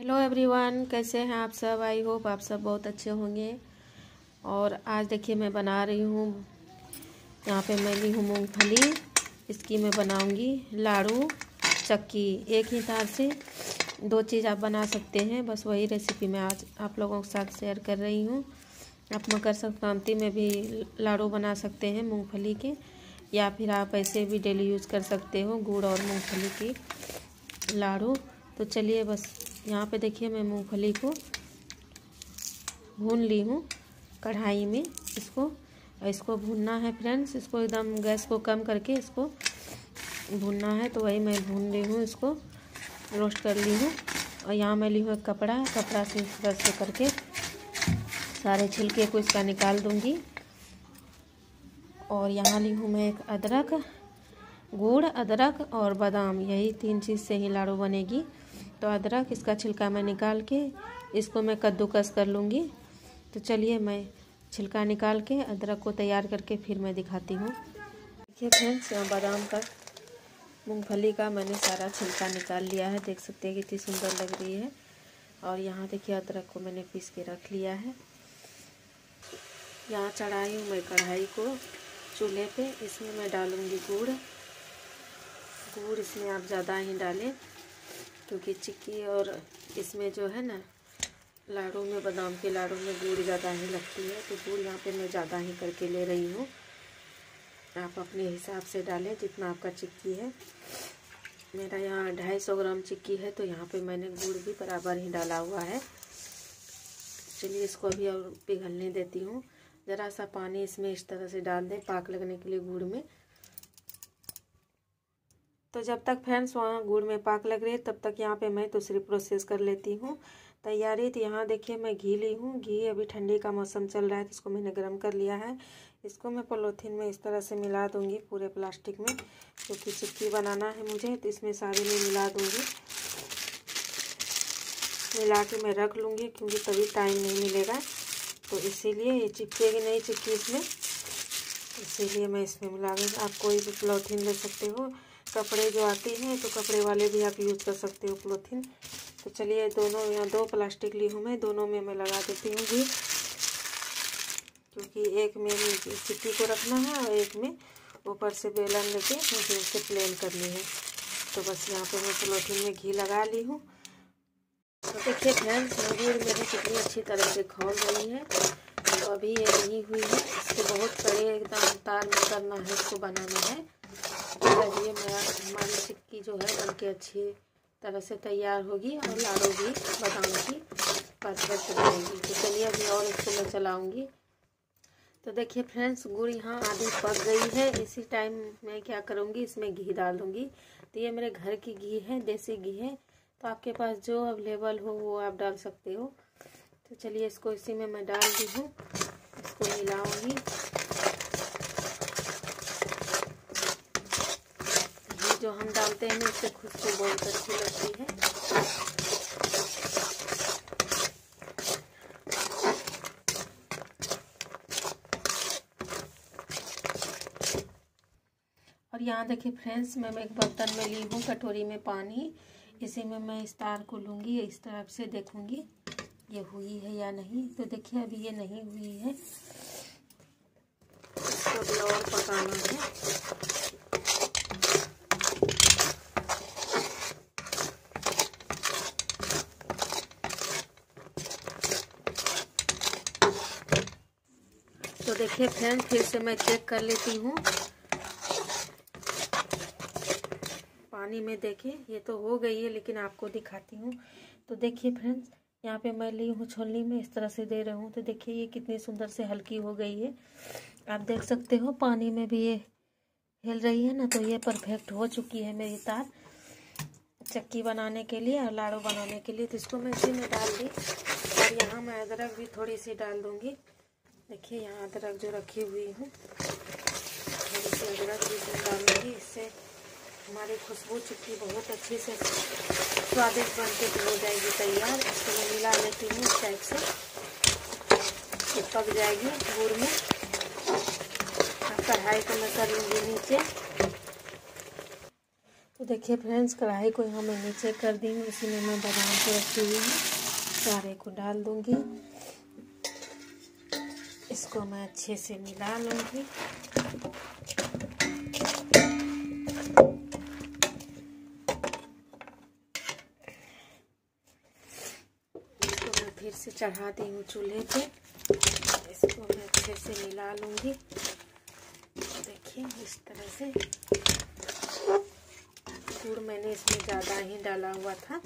Hello everyone कैसे हैं आप सब? आई होप आप सब बहुत अच्छे होंगे। और आज देखिए मैं बना रही हूँ। यहाँ पे मैं ली हूँ मूँगफली। इसकी मैं बनाऊँगी लाड़ू, चक्की एक ही तार से। दो चीज़ आप बना सकते हैं। बस वही रेसिपी मैं आज आप लोगों के साथ शेयर कर रही हूँ। आप मकर संक्रांति में भी लाड़ू बना सकते हैं मूँगफली के। या फिर आप ऐसे भी डेली यूज़ कर सकते हो गुड़ और मूँगफली की लाड़ू। तो चलिए बस यहाँ पे देखिए मैं मूँगफली को भून ली हूँ कढ़ाई में। इसको इसको भूनना है फ्रेंड्स, इसको एकदम गैस को कम करके इसको भूनना है तो वही मैं भून ली हूँ, इसको रोस्ट कर ली हूँ। और यहाँ मैं ली हूँ एक कपड़ा कपड़ा से इस तरह से करके सारे छिलके को इसका निकाल दूँगी। और यहाँ ली हूँ मैं एक अदरक, गुड़, अदरक और बादाम, यही तीन चीज़ से ही लाड़ू बनेगी। तो अदरक, इसका छिलका मैं निकाल के इसको मैं कद्दूकस कर लूँगी। तो चलिए मैं छिलका निकाल के अदरक को तैयार करके फिर मैं दिखाती हूँ। देखिए फ्रेंड्स यहाँ बादाम का मूंगफली का मैंने सारा छिलका निकाल लिया है। देख सकते हैं कितनी सुंदर लग रही है। और यहाँ देखिए अदरक को मैंने पीस के रख लिया है। यहाँ चढ़ाई हूँ मैं कढ़ाई को चूल्हे पे। इसमें मैं डालूँगी गुड़। गुड़ इसमें आप ज़्यादा ही डालें। क्योंकि चिक्की और इसमें जो है ना, लाड़ू में, बादाम के लाड़ू में गुड़ ज़्यादा ही लगती है तो गुड़ यहाँ पे मैं ज़्यादा ही करके ले रही हूँ। आप अपने हिसाब से डालें जितना आपका चिक्की है। मेरा यहाँ ढाई सौ ग्राम चिक्की है तो यहाँ पे मैंने गुड़ भी बराबर ही डाला हुआ है। चलिए इसको अभी और पिघलने देती हूँ। ज़रा सा पानी इसमें इस तरह से डाल दें, पाक लगने के लिए गुड़ में। तो जब तक फ्रेंड्स वहाँ गुड़ में पाक लग रही है, तब तक यहाँ पे मैं दूसरी प्रोसेस कर लेती हूँ। तैयारी तो यहाँ देखिए मैं घी ली हूँ। घी अभी ठंडी का मौसम चल रहा है तो इसको मैंने गर्म कर लिया है। इसको मैं पोलोथीन में इस तरह से मिला दूँगी पूरे प्लास्टिक में क्योंकि तो चिक्की बनाना है मुझे तो इसमें सारे में मिला दूँगी। मिला के मैं रख लूँगी क्योंकि तभी टाइम नहीं मिलेगा। तो इसीलिए ये चिपकेगी नहीं चिक्की इसमें। इसीलिए मैं इसमें मिला दूँगी। आप कोई भी पोलोथीन ले सकते हो। कपड़े जो आती हैं तो कपड़े वाले भी आप यूज़ कर सकते हो पोलोथीन तो चलिए दोनों यहाँ दो प्लास्टिक ली हूँ मैं, दोनों में मैं लगा देती हूँ घी, क्योंकि एक में चिक्की को रखना है और एक में ऊपर से बेलन लेके मुझे उसे प्लेन करनी है। तो बस यहाँ पे मैं पोलोथीन में घी लगा ली हूँ। तो देखिए फ्रेंड्स गुड़ मेरी कितनी अच्छी तरह से खोल रही है। तो अभी ये नहीं हुई है, इसको बहुत कड़े एकदम तार में करना है, इसको बनाना है। चलिए मैं हमारी चिक्की जो है बन के अच्छी तरह से तैयार होगी और लाड़ू भी बादाम की परफेक्ट बनेगी। तो चलिए अभी और इसको मैं चलाऊँगी। तो देखिए फ्रेंड्स, गुड़ यहाँ आधी पक गई है। इसी टाइम मैं क्या करूँगी, इसमें घी डाल दूँगी। तो ये मेरे घर की घी है, देसी घी है। तो आपके पास जो अवेलेबल हो, वो आप डाल सकते हो। तो चलिए इसको इसी में मैं डाल दी हूँ। इसको मिलाऊँगी। जो हम डालते हैं उससे खुशबू बहुत अच्छी लगती है। और यहाँ देखिए फ्रेंड्स, मैं एक बर्तन में ली हूँ कटोरी में पानी। इसी में मैं इस तार को लूँगी, इस तरफ़ से देखूँगी, ये हुई है या नहीं। तो देखिए, अभी ये नहीं हुई है। इसको भी और पकाना है। देखिए फ्रेंड, फिर से मैं चेक कर लेती हूँ। पानी में देखिए, ये तो हो गई है, लेकिन आपको दिखाती हूँ। तो देखिए फ्रेंड्स, यहाँ पे मैं ली हूँ छोलनी में, इस तरह से दे रही हूँ। तो देखिए, ये कितनी सुंदर से हल्की हो गई है। आप देख सकते हो, पानी में भी ये हिल रही है ना तो ये परफेक्ट हो चुकी है मेरी तार। चक्की बनाने के लिए और लाड़ू बनाने के लिए तो इसको मैं इसी में डाल दी। और यहाँ मैं अदरक भी थोड़ी सी डाल दूँगी। देखिए, यहाँ अदरक जो रखी हुई हूँ, थोड़ी सी अदरक भी डालूँगी। इससे हमारी खुशबू चिक्की बहुत अच्छे से स्वादिष्ट बन के हो जाएगी तैयार। इसको मैं मिला लेती हूँ इस टाइप से। पक जाएगी गुड़ में। कढ़ाई को मैं कर लूँगी नीचे। तो देखिए फ्रेंड्स, कढ़ाई को यहाँ मैं नीचे कर दी हूँ। इसी में मैं बादाम को रखी हुई हूँ। सारे को डाल दूँगी। इसको मैं अच्छे से मिला लूँगी। इसको मैं फिर से चढ़ा दी हूँ चूल्हे पे। इसको मैं अच्छे से मिला लूँगी। देखिए, इस तरह से। गुड़ मैंने इसमें ज़्यादा ही डाला हुआ था।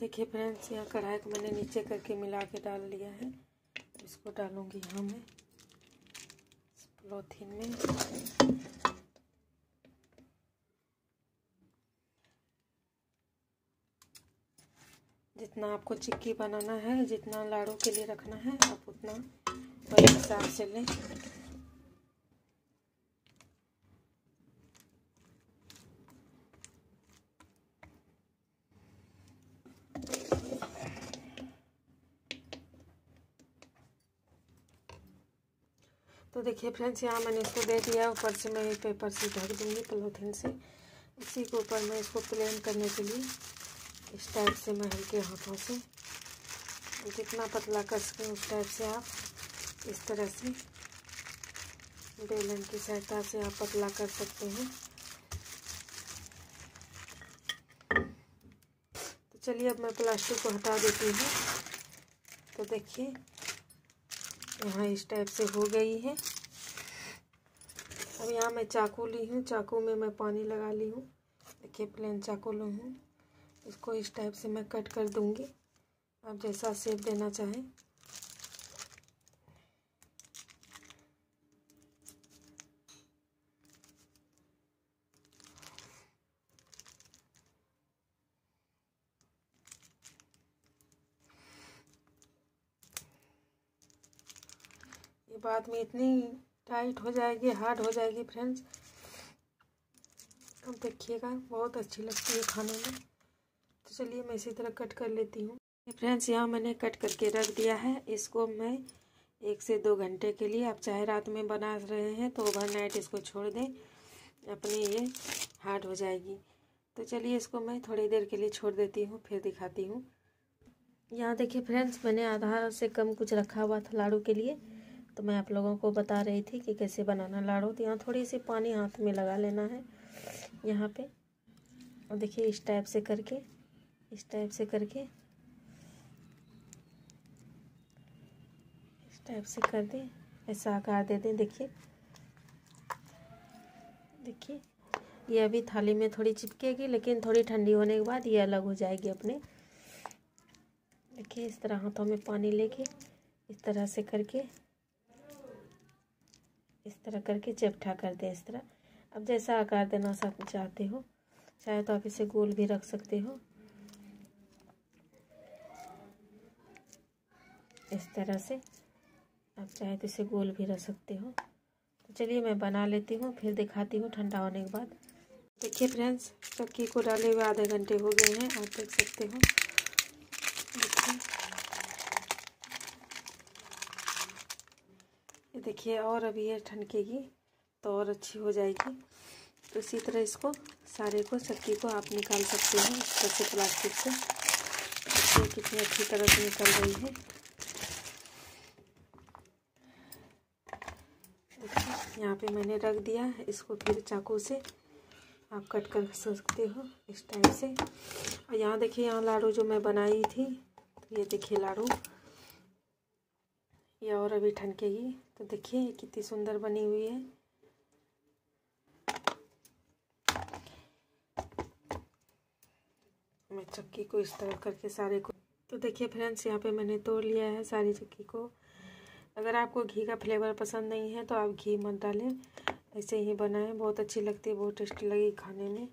देखिए फ्रेंड्स, यहाँ कढ़ाई को मैंने नीचे करके मिला के डाल लिया है। इसको डालूँगी यहाँ मैं पॉलीथीन में। जितना आपको चिक्की बनाना है, जितना लाड़ू के लिए रखना है, आप उतना वही हिसाब से लें। तो देखिए फ्रेंड्स, यहाँ मैंने इसको दे दिया है। ऊपर से मैं पेपर से ढक दूँगी पॉलीथीन से। इसी के ऊपर मैं इसको प्लेन करने के लिए इस टाइप से मैं हल्के हाथों से। जितना पतला कर सकें उस टाइप से आप इस तरह से बेलन की सहायता से आप पतला कर सकते हैं। तो चलिए अब मैं प्लास्टिक को हटा देती हूँ। तो देखिए यहाँ इस टाइप से हो गई है। अब यहाँ मैं चाकू ली हूँ। चाकू में मैं पानी लगा ली हूँ। देखिए प्लेन चाकू लू हूँ। इसको इस टाइप से मैं कट कर दूँगी। आप जैसा सेप देना चाहें। बाद में इतनी टाइट हो जाएगी हार्ड हो जाएगी फ्रेंड्स अब देखिएगा, बहुत अच्छी लगती है खाने में। तो चलिए मैं इसी तरह कट कर लेती हूँ। फ्रेंड्स यहाँ मैंने कट करके रख दिया है। इसको मैं एक से दो घंटे के लिए, आप चाहे रात में बना रहे हैं तो ओवरनाइट इसको छोड़ दें। अपनी ये हार्ड हो जाएगी। तो चलिए इसको मैं थोड़ी देर के लिए छोड़ देती हूँ, फिर दिखाती हूँ। यहाँ देखिए फ्रेंड्स मैंने आधा से कम कुछ रखा हुआ था लाड़ू के लिए। तो मैं आप लोगों को बता रही थी कि कैसे बनाना लाड़ू। तो यहाँ थोड़ी सी पानी हाथ में लगा लेना है यहाँ पे। और देखिए इस टाइप से करके, इस टाइप से करके, इस टाइप से कर दें, ऐसा आकार दे दें। देखिए देखिए, ये अभी थाली में थोड़ी चिपकेगी, लेकिन थोड़ी ठंडी होने के बाद ये अलग हो जाएगी अपने। देखिए इस तरह हाथों में पानी लेके इस तरह से करके इस तरह करके चपटा कर दें इस तरह। अब जैसा आकार देना सब चाहते हो, चाहे तो आप इसे गोल भी रख सकते हो। इस तरह से आप चाहे तो इसे गोल भी रख सकते हो। तो चलिए मैं बना लेती हूँ, फिर दिखाती हूँ ठंडा होने के बाद। देखिए फ्रेंड्स, चक्की को डाले हुए आधे घंटे हो गए हैं, आप देख सकते हो। देखिए देखिए और अभी ये ठनकेगी तो और अच्छी हो जाएगी। तो इसी तरह इसको सारे को चक्की को आप निकाल सकते हैं इस तरह से प्लास्टिक से। देखिए कितनी अच्छी तरह से निकल रही है। देखिए, यहाँ पे मैंने रख दिया इसको फिर चाकू से। आप कट कर सकते हो इस टाइप से। और यहाँ देखिए, यहाँ लाड़ू जो मैं बनाई थी तो ये देखिए लाड़ू। ये और अभी ठनकेगी। तो देखिए ये कितनी सुंदर बनी हुई है। मैं चक्की को इस तरह करके सारे को तो देखिए फ्रेंड्स, यहाँ पे मैंने तोड़ लिया है सारी चक्की को। अगर आपको घी का फ्लेवर पसंद नहीं है तो आप घी मत डालें। ऐसे ही बनाएँ, बहुत अच्छी लगती है, बहुत टेस्टी लगी खाने में।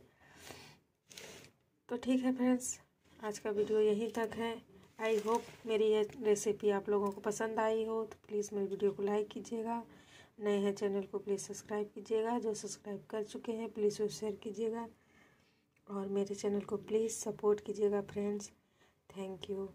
तो ठीक है फ्रेंड्स, आज का वीडियो यहीं तक है। आई होप मेरी ये रेसिपी आप लोगों को पसंद आई हो तो प्लीज़ मेरी वीडियो को लाइक कीजिएगा। नए हैं चैनल को प्लीज़ सब्सक्राइब कीजिएगा। जो सब्सक्राइब कर चुके हैं प्लीज़ वो शेयर कीजिएगा। और मेरे चैनल को प्लीज़ सपोर्ट कीजिएगा फ्रेंड्स थैंक यू